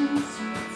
just